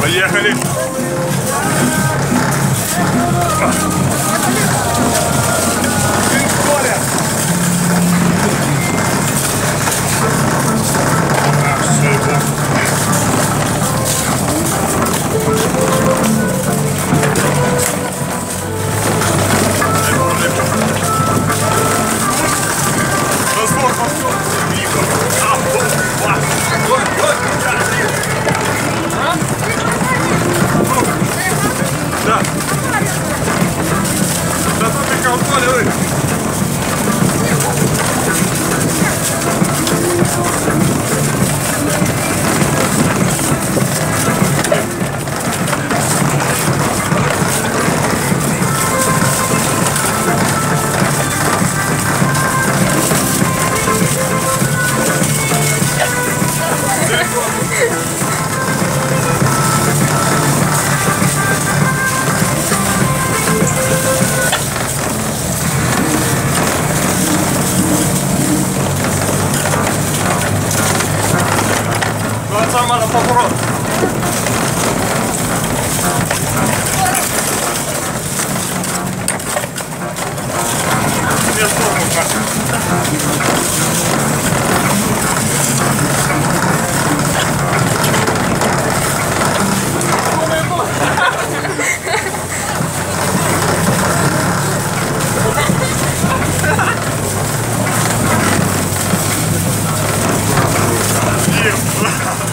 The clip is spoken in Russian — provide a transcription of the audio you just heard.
Поехали. нормально поворот. Тебе сторону Yeah.